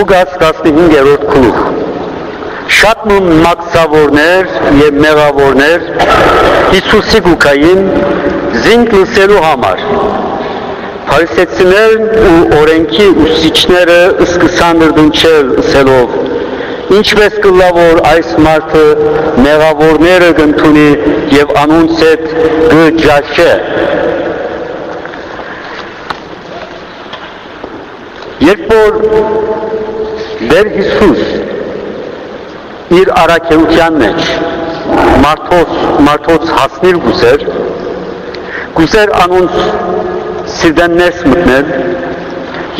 Ուգաս 15-րդ քուր շատ նույն մաքսավորներ եւ մեղավորներ Հիսուսի գուկային զինք լսելու համար Փարիսեցիներն ու օրենքի ուսուցիչները սկսան դրդունչել ըսելով ինչպես կլա որ այս մարդը մեղավորները կընդունի եւ անոնց հետ գճաշե Երբ որ Դեր Հիսուս իր առաքելության մեջ մարդոց մարդոց հասնիր գուզեր գուզեր անոնց սիրտեն ներս մտնել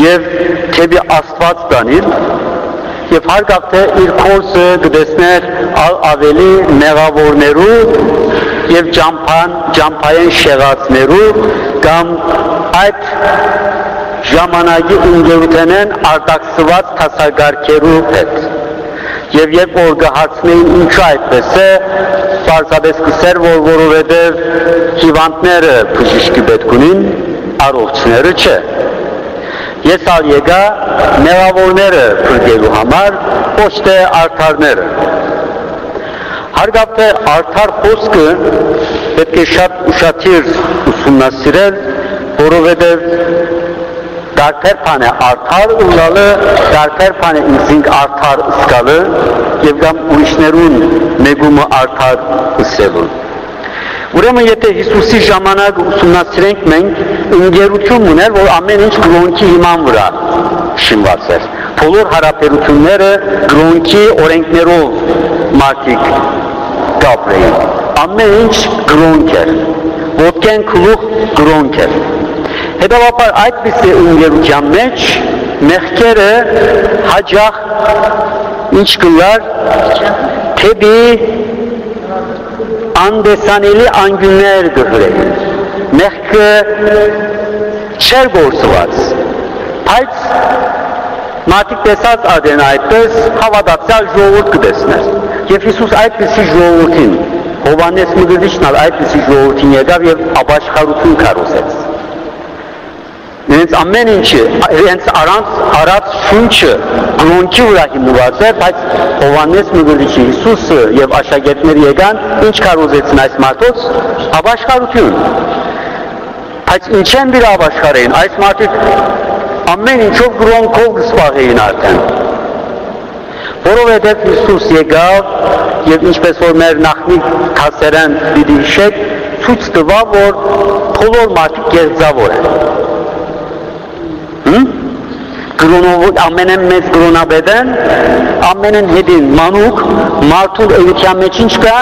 եւ թեպի Աստված տանիլ եւ հարգավ թե իր կորսը գտեսներ ավելի մեղավորներու եւ ճամփան ճամփային շեղածներու կամ այդ ժամանակի ունգերութենեն արտաքսված տասագարքերու հետ։ Եվ երբ որ գահացնեին ինչու այդպես է, պարզապես կսեր, որ որովհետև հիվանդները բժիշկի պետք ունին, առողջները չէ։ Ես ալ եկա մեղավորները փրկելու համար, ոչ թե արդարները։ Հարգավ թե արդար խոսքը պետք է շատ ուշադիր ուսումնասիրել, որովհետև դարբեր բան է արդար ունալը, դարբեր բան է ինքնին արդար սկալը եւ կամ ուրիշներուն մեգումը արդար ըսելուն։ Ուրեմն եթե Հիսուսի ժամանակ ուսումնասիրենք մենք ընկերություն ուներ, որ ամեն ինչ գրոնքի հիման վրա շինված էր։ Բոլոր հարաբերությունները գրոնքի օրենքներով մարդիկ կապրեին։ Ամեն ինչ գրոնք էր։ Ոտքեն քլուխ գրոնք էր։ Հետևաբար այդպիսի ընկերության մեջ մեղքերը հաջող ինչ կլար թեպի անդեսանելի անգյուններ գհրեն մեղքը չեր գործված բայց մարդիկ տեսած ադեն այդպես հավատացյալ ժողովուրդ կտեսներ եւ Հիսուս այդպիսի ժողովրդին Հովանես Մգրդիչն այդպիսի ժողովրդին եկավ եւ ապաշխարություն կարոզեց իրենց ամեն ինչը, իրենց առանց արած շունչը գրոնքի վրա հիմնված է, բայց Հովանես Մգրիչի Հիսուսը եւ աշակերտները եկան, ինչ կարոզեցին այս մարդոց ապաշխարություն։ Բայց ինչ են դրա ապաշխարեն, այս մարդիկ ամեն ինչով գրոնքով կսպաղեին արդեն։ Որովհետև Հիսուս եկավ եւ ինչպես որ մեր նախնիկ քասերեն դիտի հիշեք, ցույց տվավ, որ բոլոր մարդիկ գերձավոր են գրոնով ամենեն մեծ գրոնաբեդեն ամենեն հետին մանուկ մարդուն էության մեջ ինչ կա?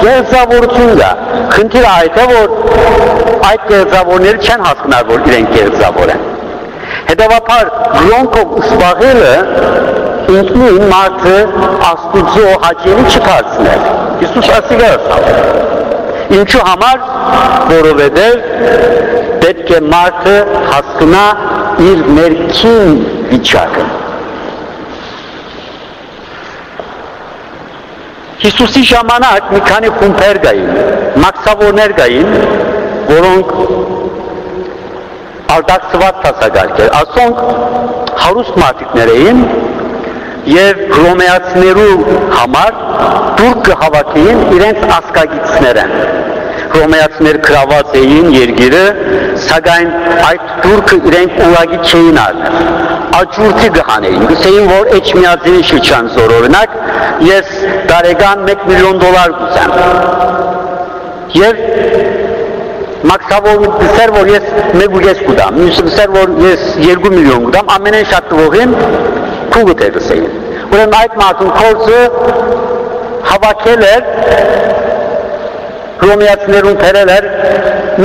Գերձավորություն կա խնդիրը այդ է որ այդ գերձավորները չեն հասկանալ որ իրենք գերձավոր են հետևաբար գրոնքով զբաղելը ինքնին մարդը աստուծո հաճելի չդարձնել Հիսուս ասիգա ասավ ինչու համար? Որովհետև պետք է մարդը հասկանա իր ներքին վիճակը։ Հիսուսի ժամանակ մի քանի խումբեր կային, մաքսավորներ կային, որոնք արտաքսված տասագարքեր, ասոնք հարուստ մարդիկներ էին եւ հռոմեացիներու համար դուր կհավաքեին իրենց ասկագիցները հռոմեացիներ գրաված էին երգիրը, սակայն այդ դուրքը իրենք ուղագի չէին արնել։ Աճուրդի գհանեին, գսեին, որ էջմիածինի շիչան զոր օրինակ, ես տարեկան 1 միլիոն դոլար գուզեմ։ Եվ մաքսավոր դսեր, որ ես մեկ ու ես կուտամ, մյուսը դսեր, որ ես 2 միլիոն կուտամ, ամենեն շատ տվողին քուգուտ է գսեին։ Ուրեմն այդ մարդուն կորցը հավաքել էր հռոմեացիներուն թերել էր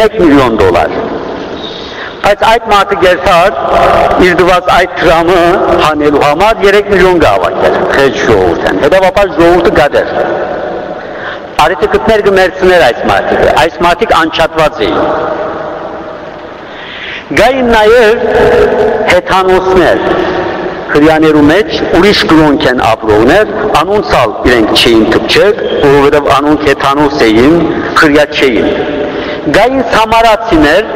1 միլիոն դոլար։ Բայց այդ մարդը գերտար իր դված այդ դրամը հանելու համար 3 միլիոն գավակել խեջ ժողովուրդն։ Հետևաբար ժողովուրդը գադեր։ Արիթը գտներ գմերցներ այս մարդիկը։ Այս մարդիկ անչատված էին։ Գային նաև հետանոսներ, հрьяաներու մեջ ուրիշ գրոնք են ապրողներ, անոնցալ իրենք չէին թփչել, որովհետև անոնք հեթանոս էին, հрья չէին։ Գային սամարացիներ,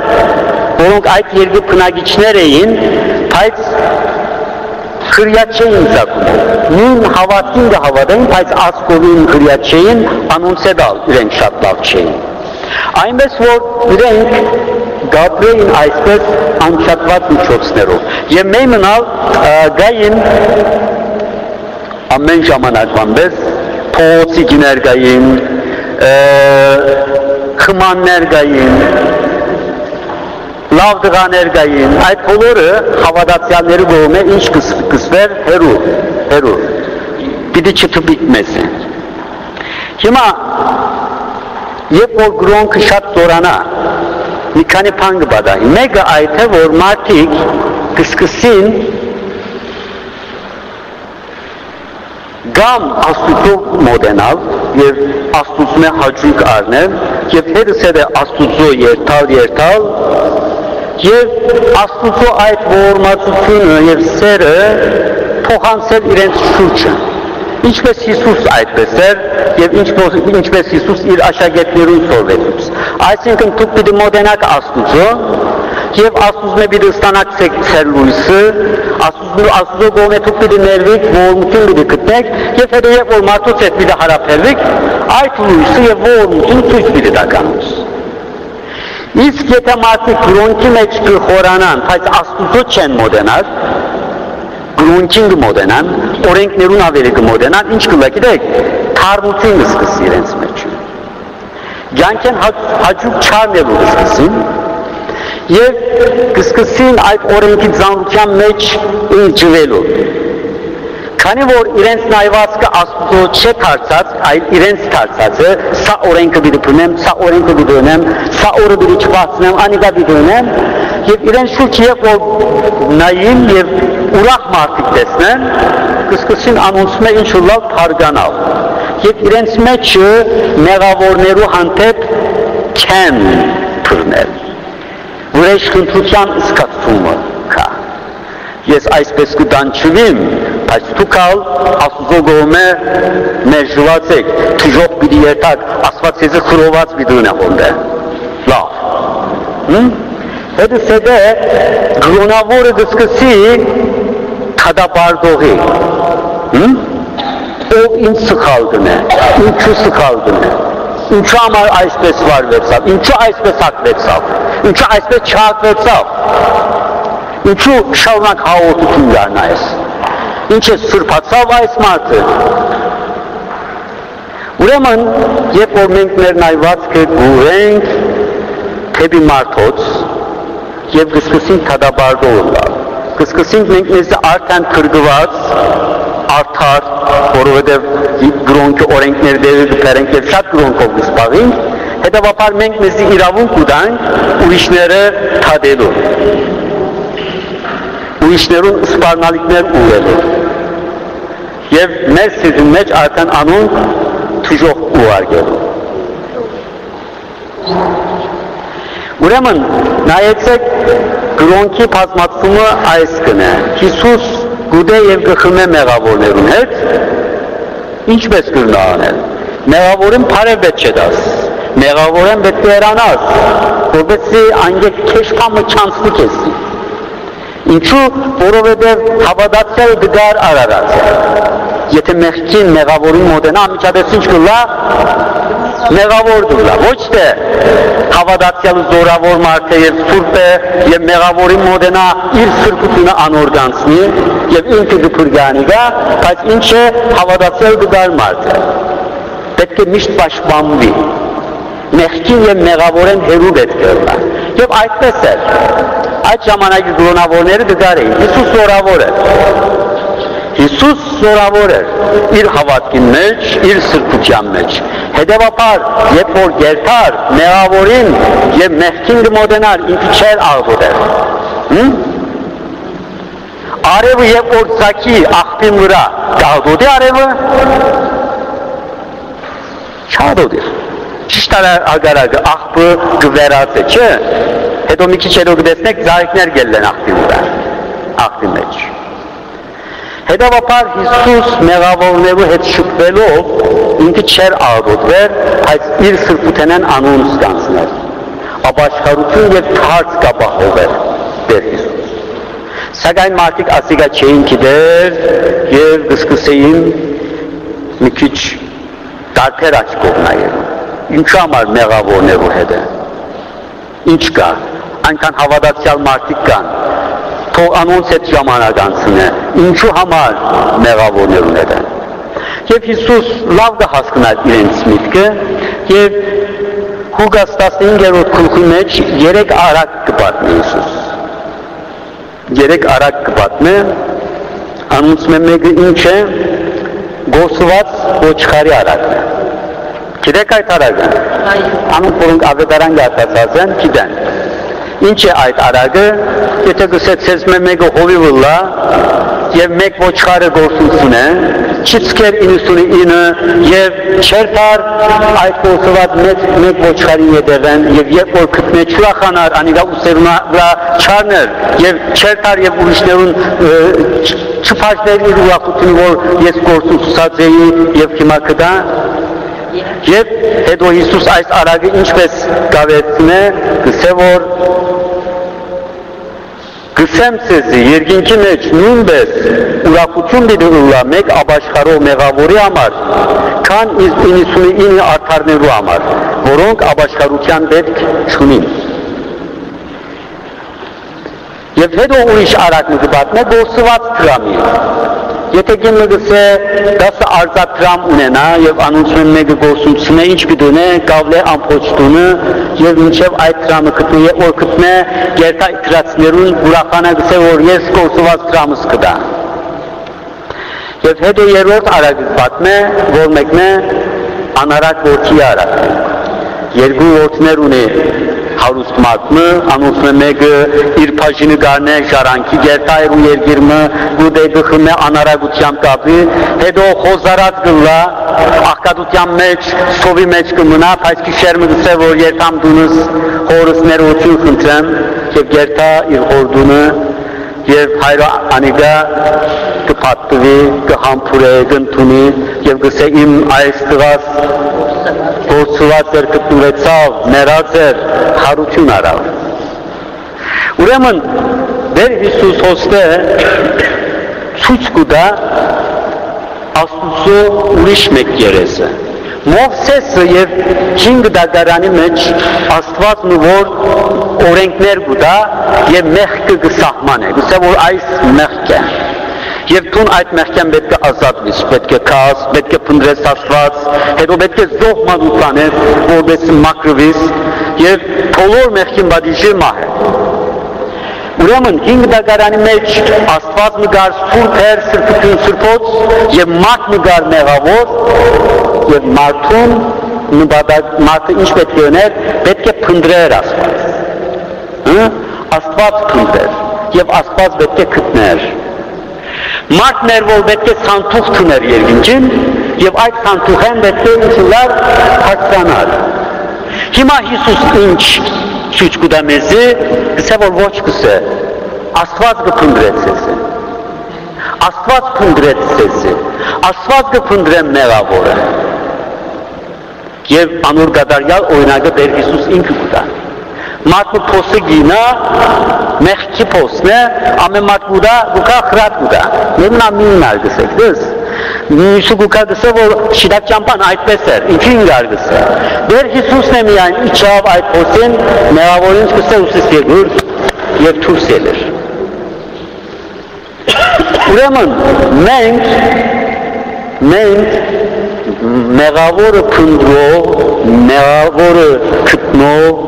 որոնք այդ երկու բնագիչներ էին, բայց հրյա չէին ծակում։ Նույն հավատին կհավատային, բայց ասկովին հրյա չէին, անոնց է դալ, իրենք շատ լավ չէին։ Այնպես որ իրենք գաբրեին այսպես անչատված միջոցներով եւ մենք մնալ գային ամեն ժամանակվան պես փողոցի գիներ գային խմաններ գային լավ դղաներ գային այդ բոլորը հավատացյալների կողմէ ինչ կսվեր հերու հերու պիտի չթփիկ մեզ հիմա Երբ որ գրոնքը շատ ծորանա, մի քանի բան կբադայի։ Մեկը այդ է, որ մարդիկ կսկսին գամ աստուծո մոդենալ եւ աստուծո մե հաջիկ առնել եւ հետսերը աստուծո երթալ երթալ եւ աստուծո այդ ողորմածությունը եւ սերը փոխանցել իրենց շուրջը ինչպես Հիսուս այդպես էր եւ ինչպես ինչպես Հիսուս իր աշակերտներուն սովետուց այսինքն դուք պիտի մոտենաք Աստուծո եւ Աստուծո պիտի ստանաք ցեր լույսը Աստուծո Աստուծո գոնե դուք պիտի ներվիք ողորմություն պիտի գտնեք եւ հետո երբ որ մարդուց հետ պիտի հարաբերվիք այդ լույսը եւ ողորմություն ցույց պիտի տականուց Իսկ եթե մարդիկ գրոնքի մեջ կխորանան, բայց Աստուծո չեն մոտենալ, գրունքին կմոտենան, օրենքներուն ավելի կմոտենան, ինչ կլա, գիտեք, թարմություն կսկսի իրենց մեջ։ Գյանքեն հաջուկ չարնելու կսկսին, եւ կսկսին այդ օրենքի ծանրության մեջ ինջվելու։ Քանի որ իրենց նայվածքը Աստծո չէ դարձած, այլ իրենց դարձած է, սա օրենքը պիտի փնեմ, սա օրենքը պիտի ունեմ, սա օրը պիտի չբացնեմ, անիկա պիտի ունեմ, եւ իրենց շուրջ երբ որ նային եւ ուրախ մարդիկ տեսնեն, կսկսին անոնցում է ինչ-որ լավ թարգանալ։ Եվ իրենց մեջ մեղավորներու հանդեպ չեն թռնել։ Ուրեշ խնդրության սկացումը կա։ Ես այսպես կդանչվիմ, բայց դուքալ Աստուծո գոմե մերժված եք, թժող պիտի երտակ, Աստված եզը խրոված պիտի ունե հոնդե։ Լավ։ Հմ? Հետո սեդե գրոնավորը գսկսի քադապարտողի ով ինձ սխալ գնե ինչու սխալ գնե ինչու համար այսպես վարվեցավ ինչու այսպես հակվեցավ ինչու այսպես չհակվեցավ ինչու շարունակ հաղորդություն դառնա այս ինչ է սրբացավ այս մարդը ուրեմն երբ որ մենք մեր նայվածքը գուրենք թեպի մարդոց եւ կսկսենք քադաբարդով լալ կսկսենք մենք մեզ արդեն քրգված արդար, որովհետև գրոնքի օրենքներ դեպի կկարենք եւ շատ գրոնքով կսպաղենք, հետևաբար մենք մեզ իրավունք կտանք ուրիշները թադելու։ Ուրիշներուն սպառնալիքներ ուղղելու։ Եվ մեր սիրտի մեջ արդեն անուն թուժող ուղարկելու։ Ուրեմն նայեցեք գրոնքի բազմացումը այս կնե։ Հիսուս գուդե եւ գխմե մեղավորներուն հետ ինչպես կրնա անել։ Մեղավորին բարև պետք չէ դաս։ Մեղավորեն պետք է երանաս, որովհետեւ անգեք քեշկամը չանցնի քեզի։ Ինչու, որովհետև հավատացյալը դգար արարած Եթե մեղքին մեղավորին մոտենա, ամիջապես ինչ կլա, մեղավոր դուլա, ոչ թե հավատացյալը զորավոր մարդ է եւ սուրբ է եւ մեղավորի մոդենա իր սրբությունը անօրգանցնի եւ ինքը դպուրգանի գա, բայց ինչ է հավատացյալ դգար մարդ է։ Պետք է միշտ պաշտպանվի։ Մեղքին եւ մեղավորեն հերու պետք է լա։ Եվ այդպես էր։ Այդ ժամանակի գլոնավորները դգար էին։ Հիսուս զորավոր է։ Հիսուս զորավոր էր իր հավատքի մեջ, իր սրբության մեջ։ Հետևաբար, երբ որ երթար մեղավորին եւ մեղքին դմոդենար ինքը չէր աղբոդեր։ Հմ? Արևը երբ որ ցակի աղբին վրա, գաղբոդի արևը չադոդի։ Ճիշտ ագարագը աղբը գվերած է, չէ։ Հետո մի քիչ հետո կտեսնեք զարիկներ գելեն աղբի վրա, աղբի մեջ։ Մեղավորներու ինքը չեր աղոթվեր, բայց իր սրբութենեն անուն ստանցներ։ ապաշխարություն եւ թարց կապահովել Տեր Հիսուս։ Սակայն մարդիկ ասիգա չէին գիտեր եւ կսկսեին մի քիչ դարբեր աչքով նայել։ Ինչու համար մեղավորներու հետ է։ Ինչ կա։ Այնքան հավատացյալ մարդիկ կան։ Թող անոնց հետ ժամանակ անցնե։ Ինչու համար մեղավորներուն հետ է։ Եվ Հիսուս լավ կհասկնար իրենց միտքը եւ Հուգաս 15-րդ գլխի մեջ երեք արակ կպատնի Հիսուս։ Երեք արակ կպատնի, անոնցում է մեկը ինչ է, գոսված ոչխարի արակն է։ Գիտեք այդ արակը։ Անոնք որոնք ավետարան գացած են, գիտեն։ Ինչ է այդ արակը, եթե գսեցես մեկը հովի վլա եւ մեկ ոչխարը գործունեություն է, չծկեր 99 եւ չերտար այդ կոսված մեծ մեկ ոչխարի ետևեն եւ երբ որ գտնե չուրախանար անիգա ուսերունա վրա չարներ եւ չերտար եւ ուրիշներուն չփաշներ իր ուրախությունը որ ես գործուցած էի եւ հիմա կդա Եվ հետո Հիսուս այս արագը ինչպես գավեցնե, գսե որ Գսեմ ցեզի երկինքի մեջ նույնպես ուրախություն դիտի ուլա մեկ ապաշխարող մեղավորի համար, քան 99 արդարներու համար, որոնք ապաշխարության պետք չունին։ Եվ հետո ուրիշ արակը կպատնե գործված դրամի։ Եթե գինը գսե 10 արձակ դրամ ունենա եւ անոնցում մեկը գործունեությունը ինչ կդունե, կավլե ամփոչտունը եւ մինչեւ այդ դրամը կտուի որ կտնե երթա դրացներուն ուրախանա գսե որ ես գործված դրամս կդա։ Եվ հետո երրորդ արագը պատմե, որ մեկն է անարակ որդի արակ։ Երկու որդներ ունի հարուստ մատմը, անուսն է մեկը իր փաժինը գարնե շարանքի գերտայր ու երգիրմը, ու դե գխմե անարագությամբ կապի, հետո խոզարած գլա, աղկատության մեջ, սովի մեջ կմնա, բայց կիշերմը գսե, որ երթամ դունս հորս ներողություն խնդրեմ, եւ գերտա իր հորդունը, եւ հայրը անիգա կփատվի, կհամբուրե, կընդունի եւ գսե իմ այս տղաս գործված էր գտնվեցավ, ներած էր, հարություն արավ։ Ուրեմն դեր Հիսուս հոստե ցույց կուտա Աստուծո ուրիշ մեկ երեսը։ Մովսեսը եւ 5 դագարանի մեջ Աստված նու որ օրենքներ գուտա եւ մեղքը կսահմանե։ Գուցե որ այս մեղք է։ Եվ տուն այդ մեղքեն պետք է ազատվիս, պետք է կաս, պետք է փնդրես Աստված, հետո պետք է զոհ մատուցանես, որպես մակրվիս եւ բոլոր մեղքին բադիժի մահը։ Ուրեմն 5 դագարանի մեջ Աստված մգար սուրբ էր, սրբություն սրբոց եւ մարդ մգար մեղավոր եւ մարդուն նպատակ մարդը ինչ պետք է ուներ, պետք է փնդրեր Աստված։? Աստված փնդեր եւ Աստված պետք է գտներ։ Մարդն էր, որ պետք է սանթուղ թուներ երկինքին եւ այդ սանթուղեն պետք է ինչլար հացրանալ։ Հիմա Հիսուս ինչ ցույց կտա մեզի, գսե որ ոչ գսե։ Աստված կփնդրեց ես։ Աստված փնդրեց ես։ Աստված կփնդրեմ մեղավորը։ Եվ անոր գադարյալ օրինակը Տեր Հիսուս ինքը կտա մարդու փոսը գինա մեղքի փոսն է ամեն մարդ գուտա գուկա խրատ գուտա նույնն ամին արգսեք դες Միշու գուկա դսը որ շիդակ ճամփան այդպես էր ինչին գարգսը դեր Հիսուսն է միայն իջավ այդ փոսին մեղավորին սկսե ուսիս եկուր եւ դուրս ելեր Ուրեմն մենք մենք մեղավորը փնդրող, մեղավորը գտնող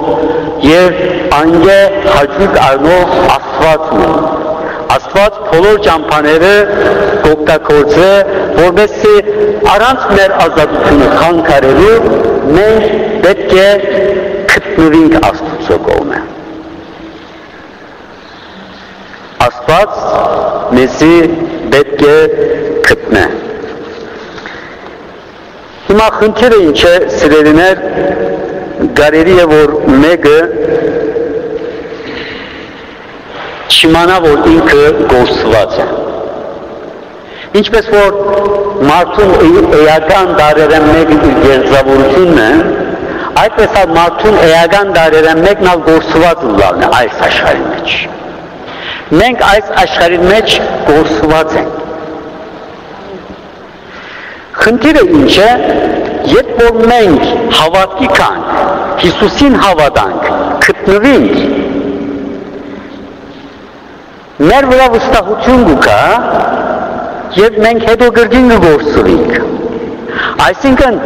եւ անգե հաճույք առնող Աստվածն է։ Աստված բոլոր ճամփաները կօգտագործե, որովհետեւ առանց մեր ազատությունը խանգարելու մենք պետք է գտնվենք Աստծո կողմը։ Աստված մեզի պետք է գտնե։ Հիմա խնդիրը ինչ է, սիրելիներ, գարերի է, որ մեկը չիմանա, որ ինքը գործված է։ Ինչպես որ մարդուն էական դարերը մեկը գերձավորությունն է, Այդպես ալ մարդուն էական դարերը մեկն ալ գործված ուլավն է այս աշխարհի մեջ։ Մենք այս աշխարհի մեջ գործված ենք։ Խնդիրը ինչ է, երբ որ մենք հավատքի կանք, Հիսուսին հավատանք, գտնվենք, մեր վրա վստահություն կա, եւ մենք հետո գրգին կգործվենք։ Այսինքն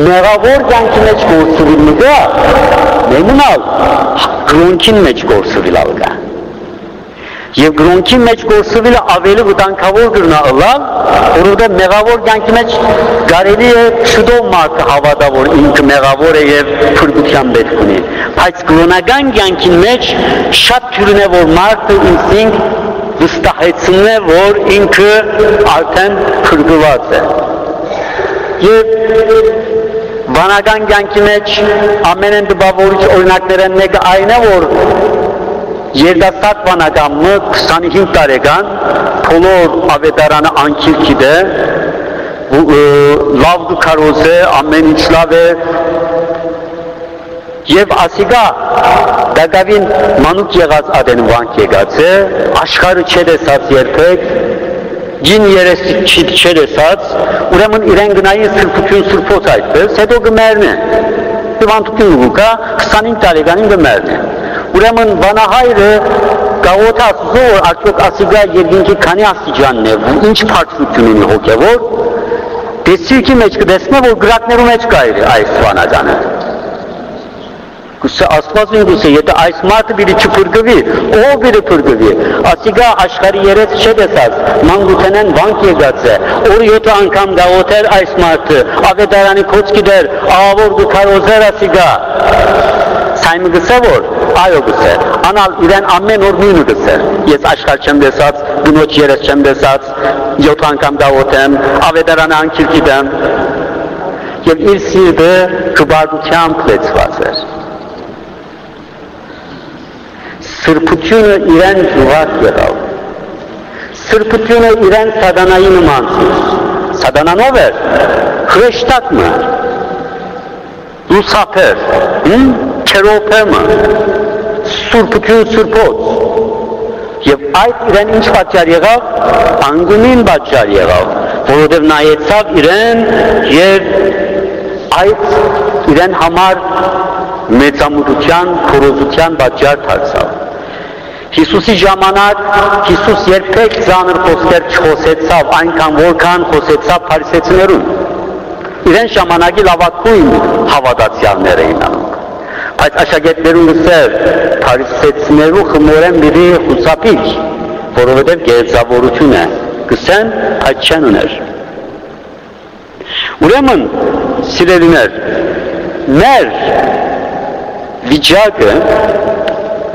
մեղավոր կյանքի մեջ գործվելը կա, մենալ գրոնքին մեջ գործվելը կա։ Եվ գրոնքի մեջ գործվելը ավելի վտանգավոր կրնա ըլալ, որովհետև մեղավոր կյանքի մեջ կարելի է շուտով մարդը հավատա, որ ինքը մեղավոր է եւ փրկության պետք ունի։ Բայց գրոնական կյանքի մեջ շատ թյուրն է, որ մարդը ինքնին վստահեցնում է, որ ինքը արդեն փրկված է։ Եվ վանական կյանքի մեջ ամենեն դպավորիչ օրինակներն մեկը այն է, որ երդաստատ վանակամը 25 տարեկան բոլոր ավետարանը անքիր գիտե, լավ դու կարոզ է, ամեն ինչ լավ է, Եվ ասիգա դակավին մանուկ եղած ադեն վանք եկած է, աշխարը չերեսած երբեք, ջին երես չերեսած, ուրեմն իրեն գնային սրպություն սրպոց այդպես, հետո գմերն է, հիվանդություն ուկա, 25 տարեկանին գմերն է։ Ուրեմն վանահայրը գաղոտ ասուզո, որ արդյոք ասիգա երկինքի քանի աստիճանն է, ինչ պարծություն ունի հոգևոր, դեսիրքի մեջ կդեսնե, որ գրակներու մեջ կա այս վանագանը։ Գուցե Աստված ինքն է, եթե այս մարդը բիդի չփրկվի, ով բիդի փրկվի։ Ասիգա աշխարհի երես չդեսած, մանգութենեն վանք եկած է, որ 7 անգամ գաղոթեր այս մարդը, ավետարանի կոծքի դեր, աղավոր գքարոզեր ասիգա։ Սայմը գսե որ, այո գսե, անալ իրեն ամեն օր նույնը գսե։ Ես աշխարհ չեմ դեսած, գնոջ երես չեմ դեսած, 7 անգամ գաղոթեմ, ավետարանը անկիր գիտեմ։ Եվ իր սիրտը կբարգությամբ լեցված էր։ սրբությունը իրեն զուգակ եղավ։ Սրբությունը իրեն սատանայի նմանցուց։ Սատանանով էր հրեշտակը, լուսապեր, չերոպեմը, սուրբություն սուրբոց։ Եվ այդ իրեն ինչ պատճառ եղավ, անգումին պատճառ եղավ, որովհետև նայեցավ իրեն եւ այդ իրեն համար մեծամուտության, քորոզության պատճառ դարձավ։ Հիսուսի ժամանակ Հիսուս երբեք ծանր խոսքեր չխոսեցավ, այնքան որքան խոսեցավ փարիսեցիներուն։ Իրեն ժամանակի լավակույն հավատացյալներ էին Բայց աշակերտներուն լսեր փարիսեցիներու խմորեն բիդի խուսափիչ, որովհետև գերծավորություն է։ Գսեն, այդ չեն ուներ։ Ուրեմն, սիրելիներ, մեր վիճակը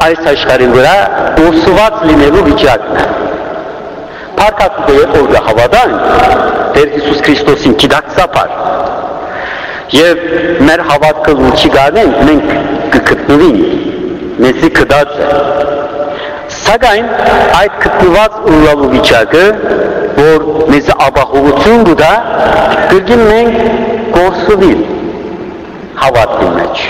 այս աշխարհի վրա ուսված լինելու վիճակն է։ Փառքատու որ հավատանք Տեր Հիսուս Քրիստոսին գիտակցապար։ Եվ մեր հավատքը լուչի գարնենք մենք կգտնվենք մեզի կդած է։ Սակայն այդ գտնված ուրալու վիճակը, որ մեզ ապահովություն կտա, գրգին մենք գործուվի հավատքի մեջ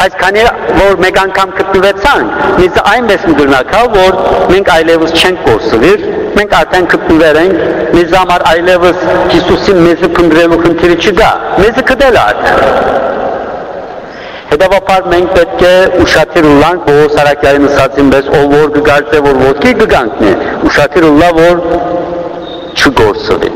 Այս քանի որ մեկ անգամ գտնվեցանք, ինձ այնպես մգրնակա, որ մենք այլևս չենք կորսվիր, մենք արդեն գտնվել ենք, մեզ համար այլևս Հիսուսին մեզը փնտրելու խնդիրը չկա, մեզը կդել արդեն։ Հետևաբար մենք պետք է ուշադիր ուլանք Պողոս Արաքյալի նսածին պես ով որ կգարձե որ ոտքի կգանքնի, ուշադիր ուլա որ չգործվի։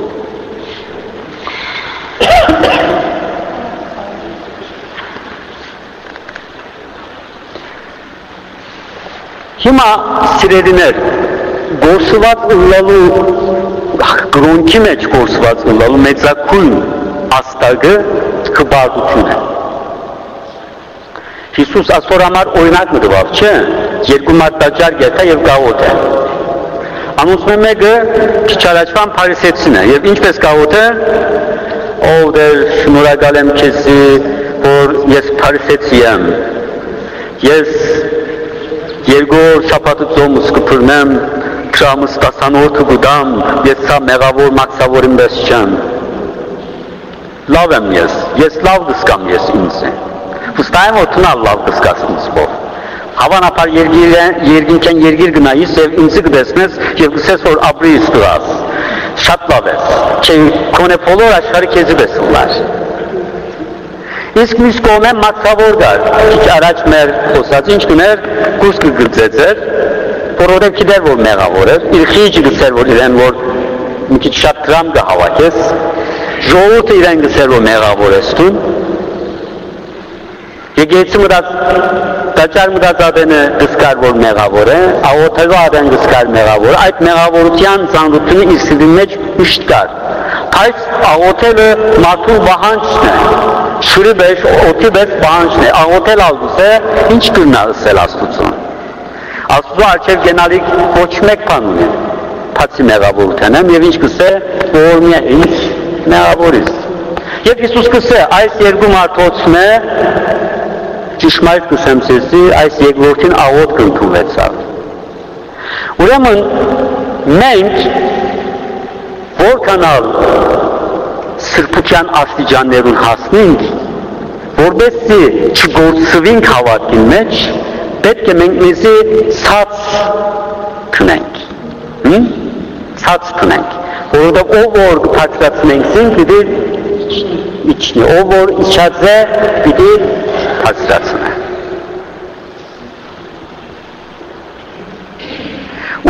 Հիմա սիրելիներ, գործված ըլլալու գրոնքի մեջ գործված ըլլալու մեծակույն աստագը կբարգություն է։ Հիսուս ասոր համար օրինակ մտվավ, չէ, երկու մարտաճար գետա եւ գաղոտ է։ Անուսմե մեկը քիչարաչվան փարիսեցին է եւ ինչպես գաղոտ է, ով դեր շնորհակալ եմ քեզի, որ ես փարիսեցի եմ։ Ես երկոր շապատը ծոմս կփրնեմ, քրամս տասանորդը գուդամ, ես սա մեղավոր մաքսավորին բես չեմ։ Լավ եմ ես, ես լավ կսկամ ես ինձ է։ Վստահ եմ որ թնալ լավ կսկաս ինձ ով։ Հավանաբար երկինքեն երկիր գնայիս եւ ինձ կտեսնես եւ կսես որ ապրիս դրաս։ Շատ լավ է։ Չէ կոնե բոլոր աշխարհի քեզի բեսուլար։ Իսկ մյուս կողմը մացավոր գար։ Քիչ առաջ մեր խոսած ինչ կներ, կուսկը գծեցեր, որովհետև գիտեր որ մեղավոր էր, իր խիճը գծեր որ իրեն որ մի քիչ շատ դրամ կհավաքես, ժողովուրդը իրեն գծեր որ մեղավոր ես դու, Եկեցի մտած տաճար մտածածենը գսկար որ մեղավոր է, աղոթելու ադեն գսկար մեղավոր, այդ մեղավորության ծանրությունը իր սիրի մեջ միշտ կար։ Այս աղոթելը մարդու վահանջն է, շուրի բեշ, օթի բեշ վահանջն է, աղոթել ալգուս է, ինչ կրնա ըսել աստուծուն։ Աստուծու արջև գենալիք ոչ մեկ բան ունի, բացի մեղավորության եմ եւ ինչ կսե, որ մի ինչ մեղավորից։ Եվ Հիսուս կսե, այս երկու մարդոցն է ճշմարիտ կսեմ ցեզի այս երկրորդին աղոտ կընդունվեցավ։ Ուրեմն մենք որքանալ սրբության աստիճաններուն հասնենք, որբեսի չգործվենք հավատքին մեջ, պետք է մենք մեզի ցած քնենք։ Հմ? Ցած քնենք։ Որովհետև ով որ կփածացնենք սին, պիտի իջնի, ով որ իջած է, պիտի բարձրացնե։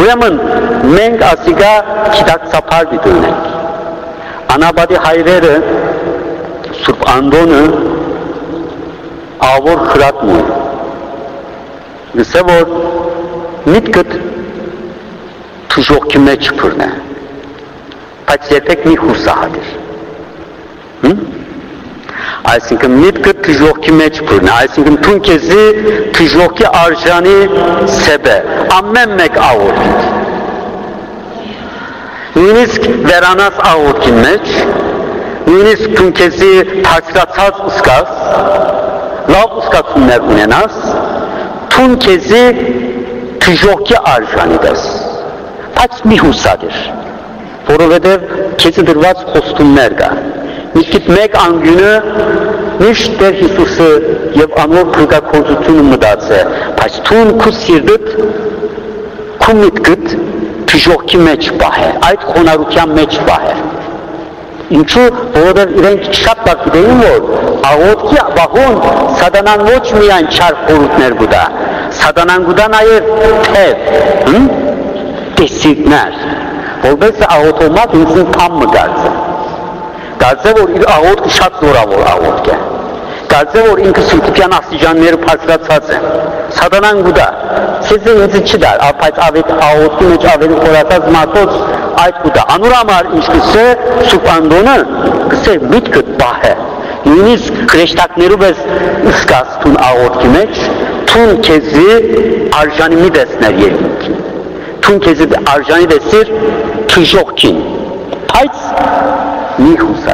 Ուրեմն մենք ասիգա գիտակցապար դիտունենք։ Անաբադի հայրերը Սուրբ Անդոնը ավոր խրատն է։ Գսե որ միտքդ թուժողքի մեջ փռնե։ Բայց երբեք մի հուսահատիր։ Հմ? Այսինքն միտքը թիժողքի մեջ բուրն է, այսինքն թուն քեզի թիժողքի արժանի սեբե, ամեն մեկ աղորդից։ Նույնիսկ վերանաս աղորդքի մեջ, նույնիսկ թուն քեզի թացրացած ուսկաս, լավ ուսկացումներ ունենաս, թուն քեզի թիժողքի արժանի դես, բայց մի հուսադիր, որովհետև քեզի դրված խոստումներ կա, Իսկ մեկ անգյունը միշտ Տեր Հիսուսը եւ անոր փրկակոծությունը մտած է, բայց թուն քու սիրտդ քու միտքդ թժողքի մեջ պահե, այդ խոնարհության մեջ պահե։ Ինչու, որովհետև իրենք շատ բակ գիտեին, որ աղոտքի բախոն սատանան ոչ միայն չար խորութներ գուտա, սատանան գուտա նաև թև, տեսիկներ, որպես աղոտոմատ ինձին կամ մգարձը Կարծե որ իր աղոթքը շատ զորավոր աղոթք է։ Կարծե որ ինքը սուրբության աստիճանները բարձրացած են։ Սատանան գուտա։ Սեզը ինձ չդար, բայց ավելի աղոթքի մեջ ավելի խորացած մարդոց այդ գուտա։ Անուր համար ինչ կսե Սուրբ Անդոնը կսե միտքը բահե։ Նույնիսկ քրեշտակներով ես սկաց տուն աղոթքի մեջ, թուն քեզի արժանի մի դեսներ երկինքին։ Թուն քեզի արժանի դեսիր թուժողքին։ Բայց մի հուսադիր։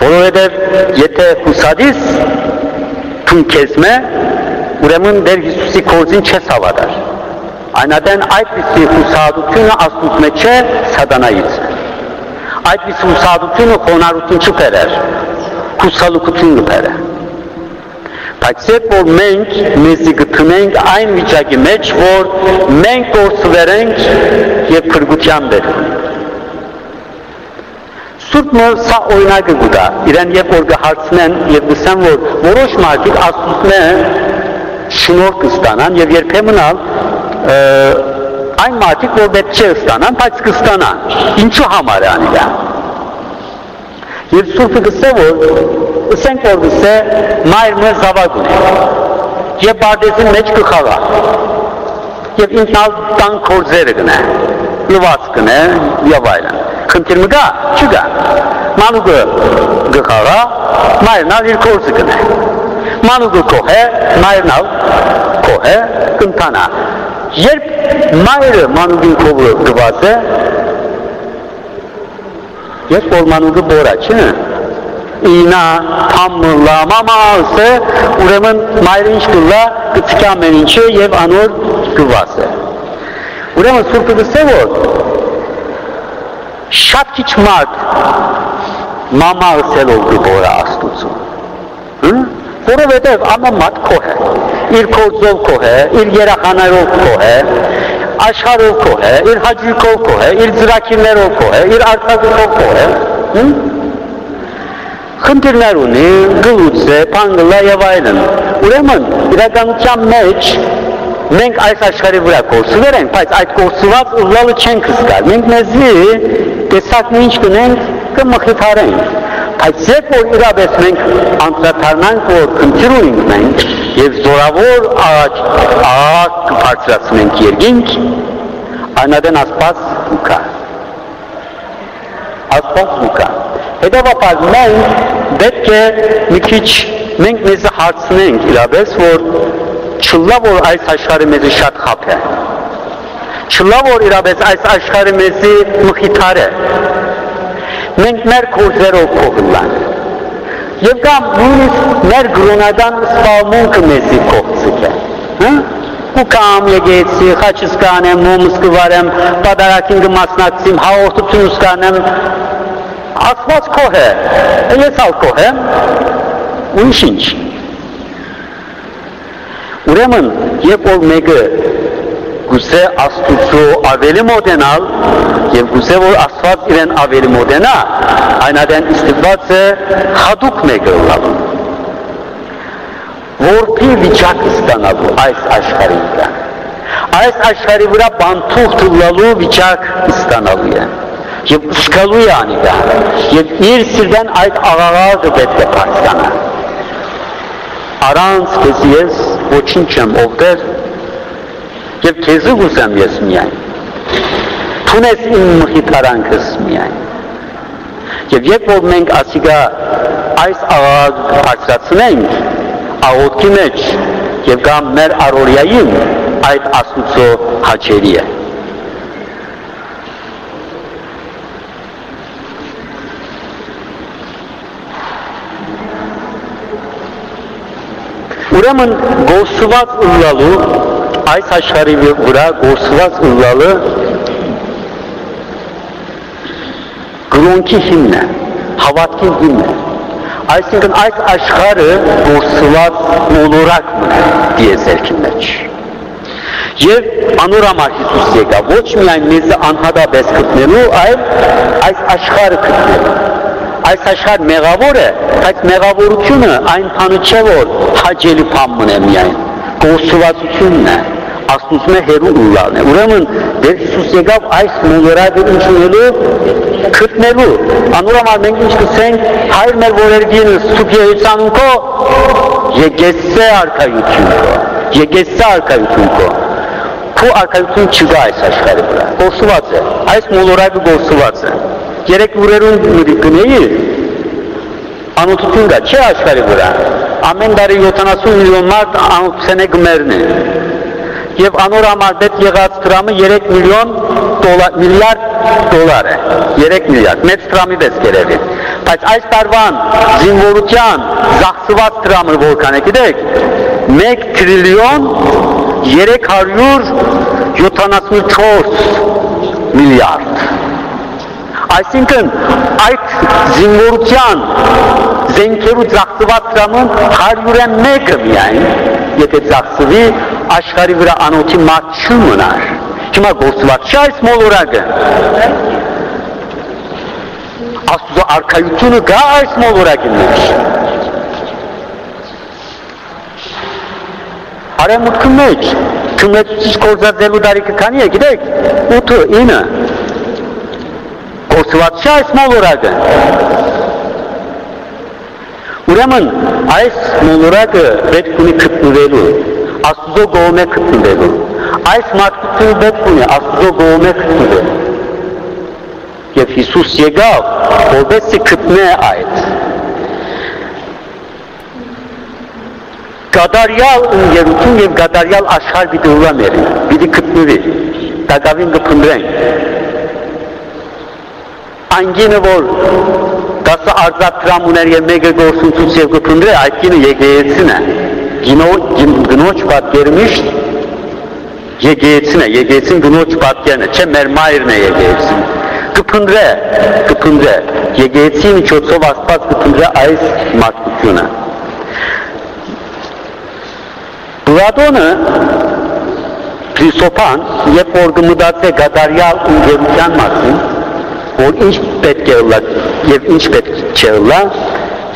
Որովհետև եթե հուսադիս թուն քեզ մե, ուրեմն դեր Հիսուսի կորձին չես հավատար։ Այնադեն այդպիսի հուսադությունը աստուծո մեջ է սատանայից։ Այդպիսի հուսադությունը խոնարհություն չփերեր, հուսալուկություն կփերեր։ Բայց երբ որ մենք մեզի գտնենք այն վիճակի մեջ, որ մենք կորցվերենք եւ փրկության բերենք Սուրբը սա օրինակը գուտա, իրեն երբ որ կհարցնեն եւ գսեն որ որոշ մարդիկ աստծունե շնոր կստանան եւ երբեմն ալ այն մարդիկ որ պետք չէ ստանան, բայց կստանան։ Ինչու համար է անի դա։ Եվ Սուրբը գսե որ ասենք որ գսե մայր մեր զավակ ունի։ Եվ բարդեսին մեջ կխաղա։ Եվ ինքնալ տան կորձերը գնա։ Լված կնե եւ այլն խնդիր մը գա, չգա։ Մանուկը գխաղա, մայրնալ իր կորձը կնե։ Մանուկը կոհե, մայրնալ կոհե, կընտանա։ Երբ մայրը մանուկին կովը գված է, ես որ մանուկը բորա չէ, ինա թամլա մամասը ուրեմն մայրը ինչ կլա կցկա մեն ինչը եւ անոր գված է ուրեմն սուրբը գսե որ շատ քիչ մարդ մամա ըսելով գբորա աստու Աստուծո։ Որովհետև ամեն մարդ քո է։ Իր կորձով քո է, իր երախաներով քո է, աշխարհով քո է, իր հաջիկով քո է, իր ծրակիրներով քո է, իր արտադրությամբ քո է։ Խնդիրներ ունի, գլուծե, փանգլա եւ այլն։ Ուրեմն իրականության մեջ մենք այս աշխարհի վրա կորսուներ ենք, բայց այդ կորսված ուղղալը չենք զգալ։ Մենք մեզի տեսակն ինչ կնենք, կմխիթարենք։ Բայց երբ որ իրապես մենք անդրադառնանք, որ քննիր ունենք մենք եւ զորավոր աճ աղ կբարձրացնենք երկինք, այնադեն ասպաս ուկա։ Ասպաս ուկա։ Հետևաբար մենք պետք է մի քիչ մենք մեզ հարցնենք իրապես, որ չլա որ այս աշխարհը մեզի շատ խափ է։ Չլա որ իրապես այս աշխարհը մեզի մխիթար է։ Մենք մեր կորձերով կողլանք։ Եվ կամ նույնիսկ մեր գրոնական սպալմունքը մեզի կողցիկ է։ Հա? ու կամ եկեցի, խաչս կանեմ, մոմս կվարեմ, պատարակին կմասնակցիմ, հաղորդություն ուսկանեմ, ասված քոհ է, ես ալ քոհ եմ, ու ինչ ինչ։ Ուրեմն, երբ որ մեկը գուցե Աստուծո ավելի մոտենալ եւ գուցե որ Աստված իրեն ավելի մոտենա, այնադեն ստիպված է հadoop մեկը լավը։ Որքի վիճակ ստանալու այս աշխարհի վրա։ Այս աշխարհի վրա բանթուղթ լալու վիճակ ստանալու է եւ զգալու է անի դա եւ իր սիրտեն այդ աղաղակը պետք է բարձրանա առանց քեզ ես ոչինչ չեմ ովտեր եւ քեզը գուսեմ ես միայն թունես իմ մխիթարանքս միայն եւ երբ որ մենք ասիգա այս աղաղակ բարձրացնենք աղոթքի մեջ եւ կամ մեր առօրյային այդ աստուծո հաճելի է Ուրեմն գործված ըլլալու այս աշխարհի վրա գործված ըլլալը գրոնքի հիմն է, հավատքի հիմն է։ Այսինքն այս աշխարհը գործված մոլորակն է դիեզերքի մեջ։ Եվ անորամար Հիսուս եկավ ոչ միայն մեզ անհադաբես գտնելու, այլ այս աշխարհը գտնելու այս աշխարհ մեղավոր է, բայց մեղավորությունը այնքանը չէ որ հաջելի բան մնե միայն։ Գործվածությունն է աստուծում է հերու ուլալն է։ Ուրեմն դեր Հիսուս եկավ այս մոլորակը ինչունելու գտնելու։ Անուրամար մենք ինչ կսենք, հայր մեր որերգին սուբյեյցան ունքո եկեսե արքայություն քո։ Եկեսե արքայություն քո։ Քո արքայություն չկա այս աշխարհի վրա։ Գործված է։ Այս մոլորակը գործված է երեք ուրերուն գնեի անոթություն կա, չէ աշխարի վրա, ամեն դարի 70 միլիոն մարդ անոթսեն է գմերն է, և անոր համար դետ եղած տրամը 3 միլիոն դոլար, միլիարդ դոլար է, 3 միլիարդ, մեծ տրամի պես կերևի, բայց այս տարվան զինվորության զախսված տրամը որքան է, գիտեք, 1 տրիլիոն 374 միլիարդ Այսինքն այդ զինվորության զենքերու ծախսված սամուն 101-ը միայն, եթե ծախսվի, աշխարի վրա անոթի մարդ չմնար։ Հիմա գործված չէ այս մոլորակը։ Աստուծո արքայությունը գա այս մոլորակի մեջ։ Արեմուտքի մեջ քնեցուցիչ կորզածելու դարիքը քանի է, գիտեք, 8-ը, 9-ը գործված չէ այս մոլորակը։ Ուրեմն այս մոլորակը պետք ունի գտնվելու, Աստծո կողմը գտնվելու։ Այս մարդկությունը պետք ունի Աստծո կողմը գտնվելու։ Եվ Հիսուս եկավ, որպեսզի գտնե այդ։ Գադարյալ ընկերություն եւ գադարյալ աշխարհ պիտի ուղա մերի, պիտի գտնվի։ Տակավին կփնտրենք անգինը որ 10 արձակ դրամ ուներ եւ մեկը գործունցուց եւ կփնդրե այդ կինը եկեղեցին է գինո գնոջ պատկերը միշտ եկեղեցին է եկեղեցին գնոջ պատկերն է չէ մեր մայրն է եկեղեցին կփնդրե կփնդրե եկեղեցի միջոցով Աստված կփնտրի այս մարդկությունը։ Պլատոնը Քրիստոփան, երբ որ գմտածե գադարյալ ինժերության մասին, որ ինչ պետք է լա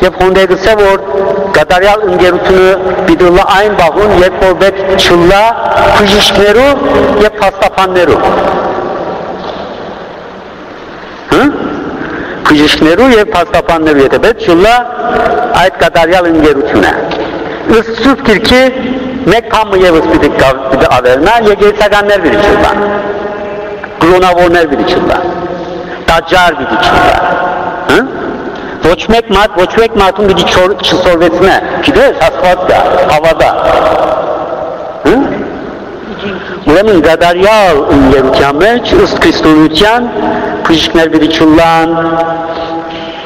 եւ ինչ պետք չէ լա, եւ հոնդեգսը որ գադարյալ ինժերությունը պիտի լա այն բաղուն, երբ որ պետք չլա բժիշկներու եւ փաստաբաններու բժիշկներու եւ փաստաբաններու եթե պետք չլա այդ կատարյալ ընկերությունը ըստ սուրբ քիրքի մեկ բանը եւս պիտի պիտի ավելնա եկեղեցականներ պիտի չլան կլոնավորներ պիտի չլան տաճար պիտի չլան հա ոչ մեկ մարդ ոչ մեկ մարդուն պիտի չսորվեցնե գիտես աստված կա հավատա հա Ուրեմն գադարյալ ընկերության մեջ ըստ քրիստոնեության բժիշկներ պիտի չլան,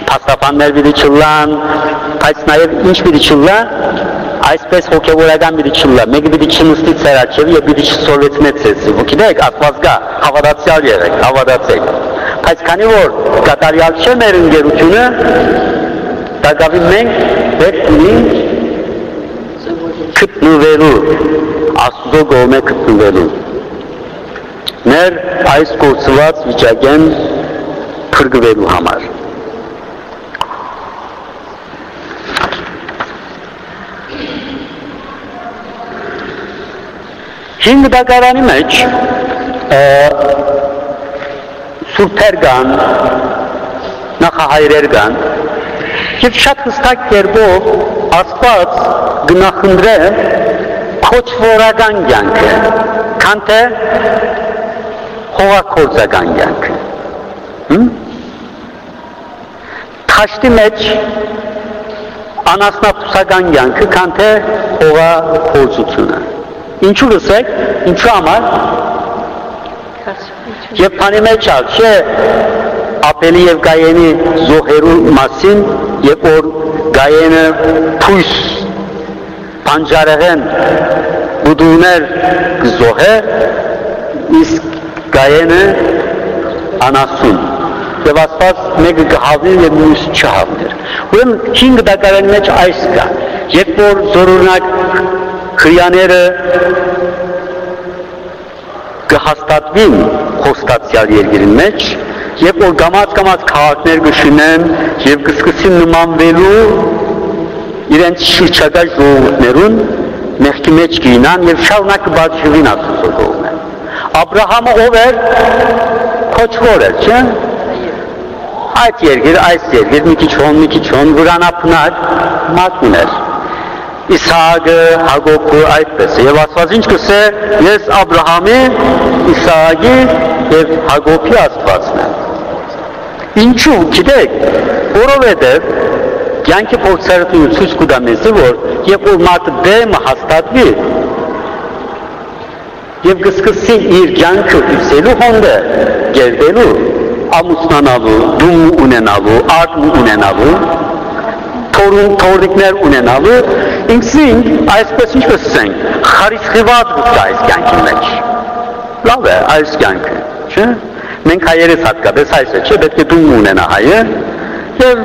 փաստաբաններ պիտի չլան, բայց նաև ինչ պիտի չլա, այսպես հոգևորական պիտի չլա, մեկը պիտի չնստի ծեր աչևի եւ պիտի չսորվեցնե ցեսի։ Գիտեք, Աստված կա, հավատացյալ եղեք, հավատացեք։ Բայց քանի որ կատարյալ չէ մեր ընկերությունը, դակավի մենք պետք ունենք գտնվելու, Աստծո կողմը գտնվելու։ Մեր այս կորցված վիճակեն փրկվելու համար։ Հինգ դակարանի մեջ սուրբեր կան, նախահայրեր կան, եւ շատ հստակ կերպով Աստված գնախնդրե քոչվորական կյանքը, քան թե հողակորձական կյանքը թաշտի մեջ անասնապուսական կյանքը, քան թե հողախորձությունը։ Ինչու լսեք, ինչու համար։ Եվ բանի մեջ ալ, չէ ապելի եւ գայենի զոհերու մասին, երբ որ գայենը փույս բանջարեղեն բուդուներ զոհե, իսկ գայենը անասուն եւ Աստված մեկը կհավի եւ մյուսը չհավներ։ Ուրեմն 5 դակարանի մեջ այս կա։ Երբ որ զորունակ քրյաները կհաստատվին խոստացյալ երկրի մեջ, երբ որ գամած-գամած քաղաքներ կշինեն եւ կսկսին նմանվելու իրենց շրջակա ժողովուրդներուն մեղքի մեջ կինան եւ շարունակ կբացվին Աստծո կողմը։ Աբրահամը ով էր քոչվոր էր, չէ՞։ Այդ երկիր, այս երկիր մի քիչ հոն, մի քիչ հոն վրանապնար մատուն էր։ Իսահակը, Հակոբը այդպես է։ Եվ Աստված ինչ կսե, ես Աբրահամի, Իսահակի եւ Հակոբի Աստվածն եմ։ Ինչու, գիտեք, որովհետեւ կյանքի փորձառությունը ցույց կտա մեզ, որ երբ որ մարդը դեմը հաստատվի, եւ կսկսի իր կյանքը ուսելու հոնդը գերբելու ամուսնանալու, դում ունենալու, արտմ ունենալու, թորուն թորիկներ ունենալու, ինքսին այսպես ինչպես ասենք, խարիսխիված գուտա այս կյանքի մեջ։ Լավ է այս կյանքը, չէ՞։ Մենք հայերս հատկապես այս է, չէ՞, պետք է դում ունենա հայը եւ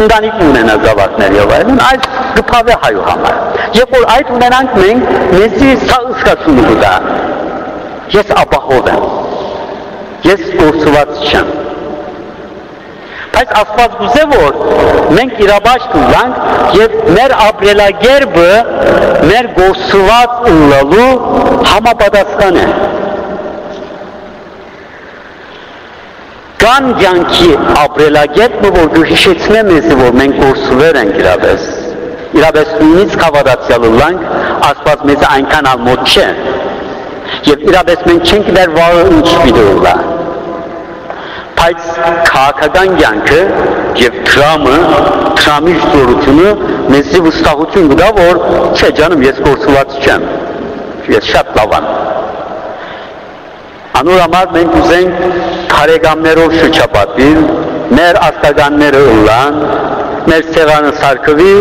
ընտանիք ունենա զավակներ եւ այլն, այս գփավե հայու համար։ Երբ որ այդ ունենանք մենք, մեզի սա ըսկացումը կտա։ Ես ապահով եմ։ Ես գործված չեմ։ Բայց Աստված գուզե որ մենք իրաբաշխ ունենք եւ մեր ապրելագերբը մեր գործված ունելու համապատասխան է։ Կան կյանքի ապրելագետը, որ գհիշեցնե մեզ, որ մենք գործուվեր ենք իրապես իրապես նույնիսկ հավատացյալ ուլանք, Աստված մեզ այնքան ալմոտ չէ, եւ իրապես մենք չենք դեր վարը ինչ պիտի ուլա։ Բայց քաղաքական կյանքը եւ դրամը, դրամի զորությունը մեզի վստահություն կտա, որ չէ ջանում ես գործված չեմ։ Ես շատ լավ եմ։ Անոր համար մենք ուզենք բարեկամներով շրջապատել, մեր աստականները ուլան, մեր սեղանը սարկվի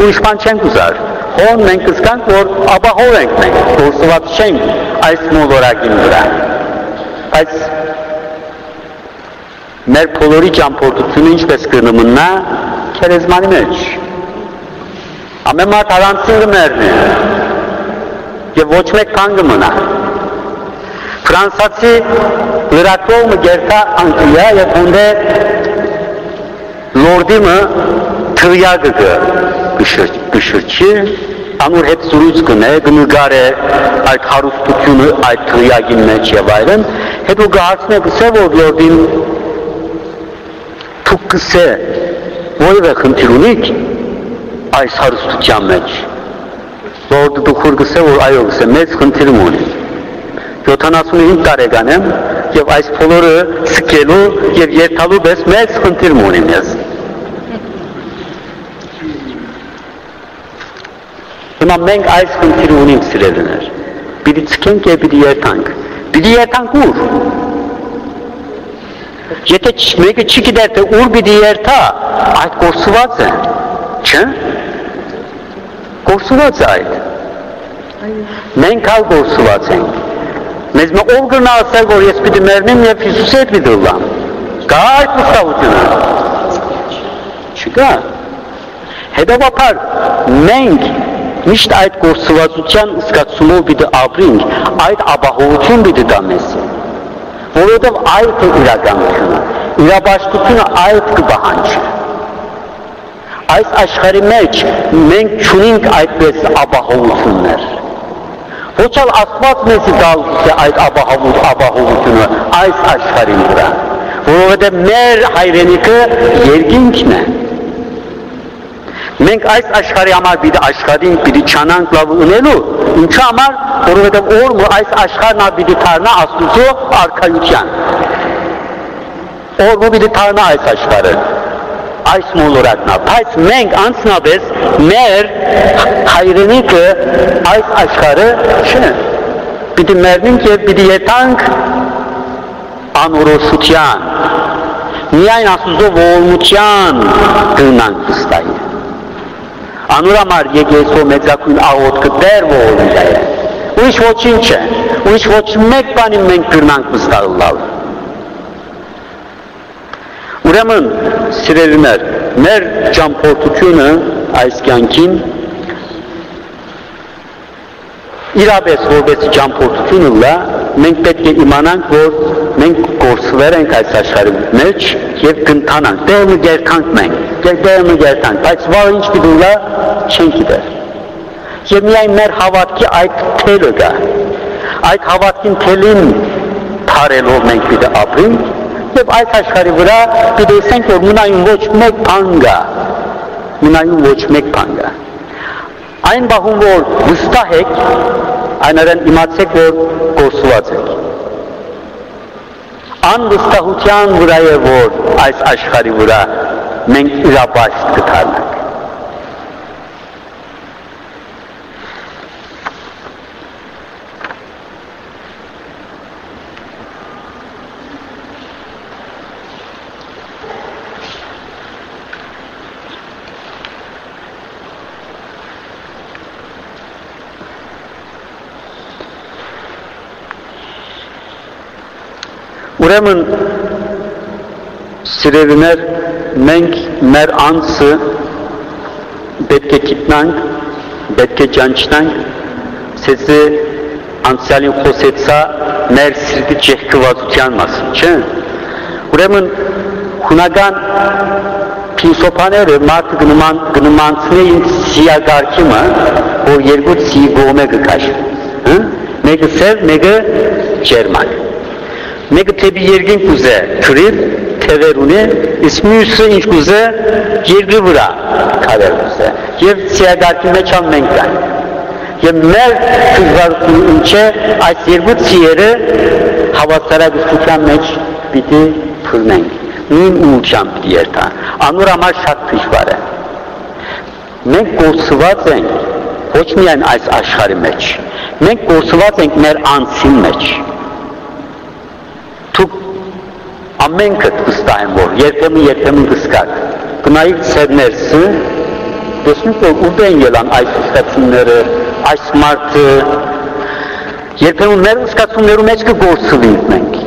ուրիշ բան չենք ուզար։ Հոն մենք կսկանք, որ ապահով ենք մենք, գործված չենք այս մոլորակին վրա։ Բայց մեր բոլորի ճամփորդությունը ինչպես կնմնա քերեզմանի մեջ ամեն մարդ առանցին կմեռնի եւ ոչ մեկ կան կմնա ֆրանսացի լրակողը գերտա անգլիա եւ հունդե լորդիմը թրյագը կշրջի անոր հետ զրույց կնե, կնգարե այդ հարուստությունը այդ թրյագի մեջ եւ այլն, հետո գահացնե գսե որ լորդին թուք գսե որևէ խնդիր ունիք այս հարստության մեջ որ դու խոր գսե որ այո գսե մեծ խնդիր ունի 75 տարեկան եմ եւ այս բոլորը սկելու եւ երթալու պես մեծ խնդիր ունիմ ես Հիմա մենք այս խնդիրը ունենք սիրելիներ։ Պիտի ցկենք եւ պիտի երթանք։ Պիտի երթանք ուր։ Եթե մեկը չգիտեր թե ուր պիտի երթա, այդ կորսված է։ Չէ՞։ Կորսված է այդ։ Մենք ալ կորսված ենք։ Մեզ մը ով գնա ասել, որ ես պիտի մեռնեմ եւ Հիսուսի հետ պիտի լամ։ Կա այդ վստահությունը։ Չկա։ Հետևաբար մենք միշտ այդ գործվածության զգացումով պիտի ապրենք, այդ ապահովություն պիտի տա մեզ։ Որովհետև այդ է իրականությունը, իրապաշտությունը այդ կբահանջի։ Այս աշխարհի մեջ մենք չունենք այդպես ապահովություններ։ Ոչ էլ Աստված մեզ տալիս է այդ ապահովություն, ապահովությունը այս աշխարհի վրա, որովհետև մեր հայրենիքը երկինքն է։ Մենք այս աշխարհի համար պիտի աշխատենք, պիտի չանանք լավ ունելու, ինչու համար, որովհետև օր այս աշխարհն պիտի դառնա Աստծո արքայության։ Օր պիտի դառնա այս աշխարհը այս մոլորակն է, բայց մենք անցնապես մեր հայրենիքը այս աշխարհը չէ։ Պիտի մեռնենք եւ պիտի եթանք անորոշության։ Միայն Աստծո ողորմության գնանք վստահի։ Անոր համար եկեսո մեծակույն աղոտքը դեր ողորմիչ է։ Ուրիշ ոչինչ չէ։ Ուրիշ ոչ մեկ բանի մենք գրնանք վստահել։ Ուրեմն, սիրելիներ, մեր ճամփորդությունը այս կյանքին իրապես որպես ճամփորդությունը լա, մենք պետք է իմանանք, որ մենք կորսվեր ենք այս աշխարհի մեջ եւ կընթանանք։ Դեռ մի գերտանք մենք, դեռ մի գերտանք, բայց վաղ ինչ պիտի լա, չենք գիտեր։ Եվ միայն մեր հավատքի այդ թելը կա։ Այդ հավատքին թելին թարելով մենք պիտի ապրենք եւ այս աշխարհի վրա պիտի ասենք որ մնայուն ոչ մեկ բան կա։ Մնայուն ոչ մեկ բան կա։ Այն բահում որ վստահ եք, այնարեն իմացեք որ կորսված եք անվստահության վրա է որ այս աշխարհի վրա մենք իրապաշտ կդառնանք Ուրեմն սիրելիներ մենք մեր անձը պետք է գիտնանք, պետք է ճանչնանք, սեծե անցյալին խոսեցա մեր սիրտի ճեղքվածության մասին, չէ՞։ Ուրեմն հունական փիլիսոփաները մարդը գնման գնմանցնեին սիագարքիմը, որ երկու սի գոմե կքաշվի, հա՞։ Մեկը սև, մեկը ջերմակ մեկը թեպի երկին կուզե քրիվ թևեր ունի, իսկ մյուսը ինչ կուզե երկրի վրա քարեր կուզե։ Եվ ցիագարքի մեջ ան մենք կան։ Եվ մեր դժվարությունը ինչ է, այս երկու ցիերը հավասարակցության մեջ պիտի փռնենք։ Նույն ուղղությամբ պիտի երթա։ Անոր համար շատ դժվար է։ Մենք կորսված ենք ոչ միայն այս աշխարհի մեջ, մենք կորսված ենք մեր անձին մեջ ամենքդ վստահ եմ որ երբեմն երբեմն կսկաք գնայիք ցերներսը տեսնեք որ ուր են ելան այս զգացումները այս մարդը երբեմն մեր զգացումներու մեջ կգործվենք մենք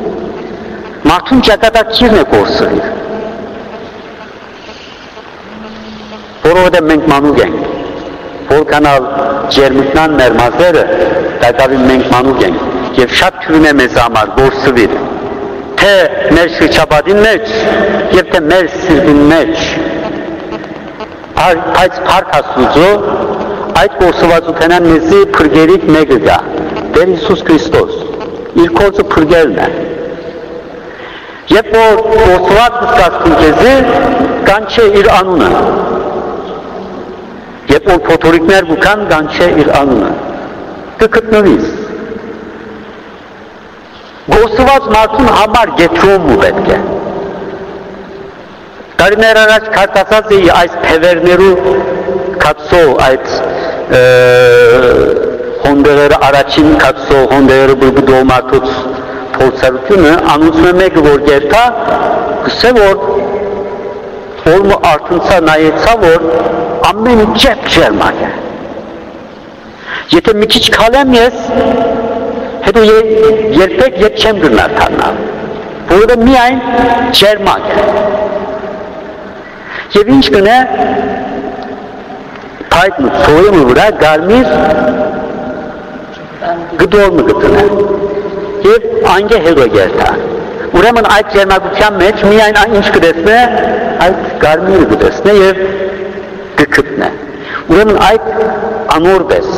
մարդուն ճակատագիրն է կորսրի։ Որովհետև մենք մանուկ ենք, որքանալ ջերմտնան մեր մազերը, դակավի մենք մանուկ ենք, եւ շատ թյուրն է մեզ համար գործվիր, թե մեր շրջապատին մեջ, եւ թե մեր սիրտին մեջ, բայց փառք Աստուծո այդ գործվածութենան մեզի փրկերիկ մեկը գա Տեր Հիսուս Քրիստոս իր կողքը փրկելն է Երբ որ գործված կսկացում քեզի կանչե իր անունը Երբ որ փոթորիկներ գուքան կանչե Գործված մարդուն համար գետրում ու պետք է Տարիներ առաջ քարտացած էի այս թևերներու կացո այդ հոնդերը առաջին կացո հոնդերը բրբդոմատուց փորձառությունը անուցում է որ գերտա գսե որ որմը արթունցա նայեցա որ ամեն ջեփ ջերմակ է եթե մի քիչ քալեմ ես հետո երբեք ետ չեմ գնալ թանալ որովհետև միայն ջերմակ է Եվ ինչ կնե փայտն ծոյը վրա գարմիր գդորմը գտնե։ Եվ անգե հետո գերտա։ Ուրեմն այդ ջերմակության մեջ միայն ինչ կտեսնե, այդ գարմիրը կտեսնե եւ կգտնե։ Ուրեմն այդ անորպես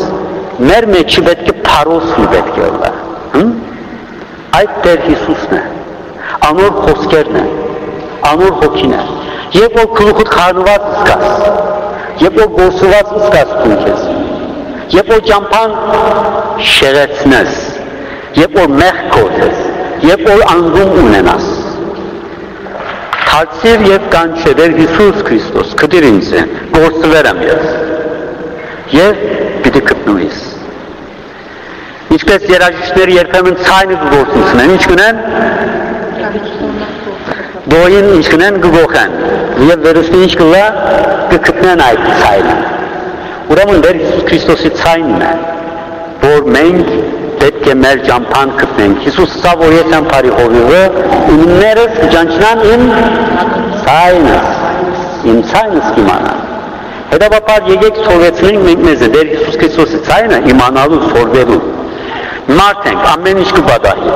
մեր մեջ պետք է փարոսն պետք է olla։ Այդ Տեր Հիսուսն է։ Անոր խոսքերն է։ Անոր հոգին է Երբ որ գլուխդ խառնված զգաս, երբ որ գործված զգաս քունքես, երբ որ ճամփան շեղեցնես, երբ որ մեղ կոթես, երբ որ անգում ունենաս, Թարցիր եւ կանչեր Հիսուս Քրիստոս, կդիր ինձ գործվեր եմ ես։ Եվ պիտի գտնուիս։ Ինչպես երաժիշտները երբեմն ցայնը գործունեն, ինչ կնեն դոյին ինչ կնեն գողեն եւ վերստի ինչ կլա կգտնեն այդ ցայնը ուրեմն դեր Հիսուս Քրիստոսի ցայնն է որ մենք պետք է մեր ճամփան գտնենք Հիսուս սա որ ես եմ բարի հովիվը ումներս ջանչնան իմ ցայնս իմ ցայնս կիմանան Հետաբար եկեք սովեցնենք մենք մեզ մարդ ենք ամեն ինչ կբադահի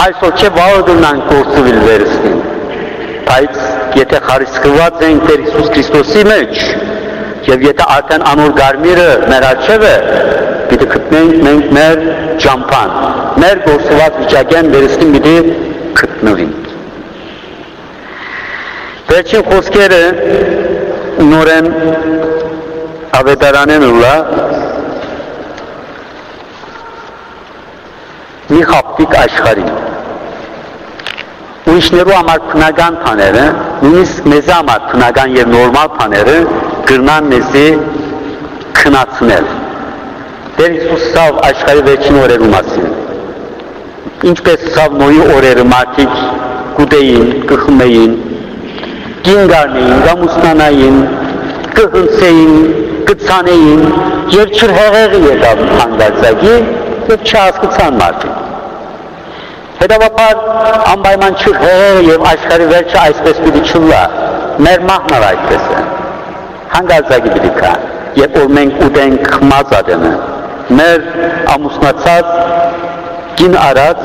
այսօր չէ վաղը դնանք գործուվիլ վերստին, բայց եթե խարիսկված ենք Տեր Հիսուս Քրիստոսի մեջ, եւ եթե արդեն անոր գարմիրը մեր արջև է, պիտի գտնենք մենք մեր ճամփան, մեր գործված վիճակեն վերստին պիտի գտնվին։ Վերջին խոսքերը նորեն ավետարանեն ուլա մի խապտիկ աշխարհին ուրիշներու համար բնական բաները, նույնիսկ մեզ համար բնական եւ նորմալ բաները գրնան մեզի քնացնել։ Տեր Հիսուս սավ աշխարհի վերջին օրերու մասին։ Ինչպես սավ նոյի օրերը մարդիկ կուտեին, կխմեին, կին գարնեին, գամուսնանային, կհնցեին, կցանեին, եւ չհեղեղի եկավ հանդարձակի եւ չհասկացան մարդիկ։ Հետևաբար անպայման չհեղերը եւ աշխարհի վերջը այսպես պիտի չլա։ Մեր մահն այդպես է։ Հանգարցակի պիտի կա։ Երբ որ մենք ուտենք խմած ադենը, մեր ամուսնացած կին արած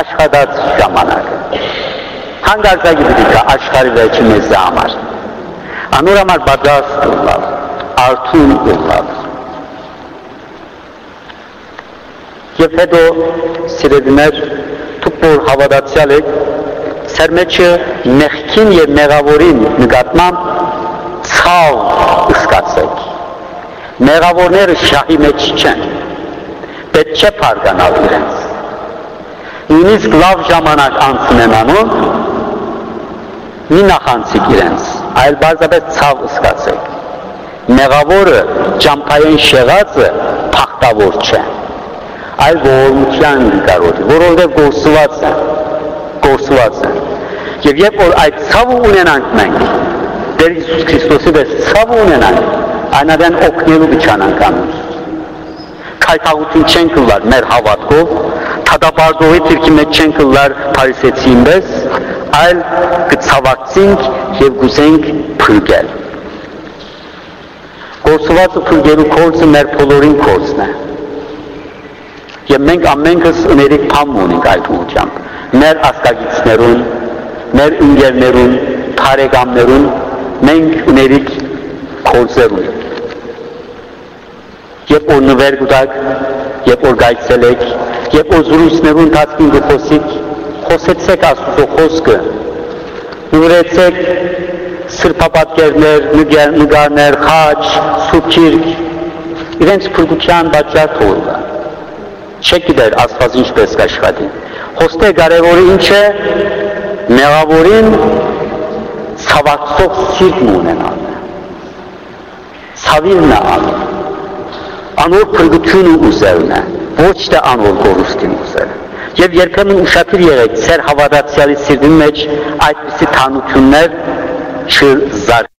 աշխատած ժամանակը։ Հանգարցակի պիտի կա աշխարհի վերջը մեզ համար։ Անոր համար պատրաստ լավ, արթուն լավ։ Եվ հետո սիրելիներ դուք որ հավատացյալ եք, սեր մեջը մեղքին եւ մեղավորին նկատմամբ ցավ ուսկացեք։ Մեղավորները շահի մեջ չեն։ Պետք չէ փարգանալ իրենց։ Նույնիսկ լավ ժամանակ անցնենանում մի նախանցիկ իրենց, այլ բարձրապես ցավ ուսկացեք։ Մեղավորը ճամփային շեղածը փախտավոր չէ այլ ողորմության կարոտի, որովհետև գործված է, գործված է։ Եվ երբ որ այդ ցավը ունենանք մենք, Տեր Հիսուս Քրիստոսի դες ցավը ունենանք, այնադեն օգնելու գճանանք անուց։ Քայթաղություն չենք լար մեր հավատքով, հադապարտողի թիրքի մեջ չեն կլար փարիսեցին պես, այլ կցավակցինք եւ գուզենք փրկել։ Գործվածը փրկելու կորցը մեր բոլորին կորցն է։ Եվ մենք ամենքս ուներիք փամ ունենք այդ ուղությամբ։ Մեր ասկագիցներուն, մեր ընկերներուն, բարեկամներուն մենք ուներիք կորցեր ունենք երբ որ նվեր գուտակ, երբ որ գայցել եք, երբ որ զրույցներու ընթացքին գխոսիկ, խոսեցեք Աստուծո խոսքը, նվրեցեք սրբապատկերներ, նգարներ, խաչ, սուրբքիրք, իրենց փրկության բաճար թողնա։ Չեք գիտեր Աստված ինչպես կաշխատի։ Խոստե կարևորը ինչ է, մեղավորին ցավակցող սիրտ ունենալ։ Ցավիրն է անում անոր փրկությունը ուզելն է, ոչ թե անոր գորուստին ուզելը։ Եվ երբեմն ուշադիր եղեք, ծեր հավատացյալի սիրտի մեջ այդպիսի թանություններ չզար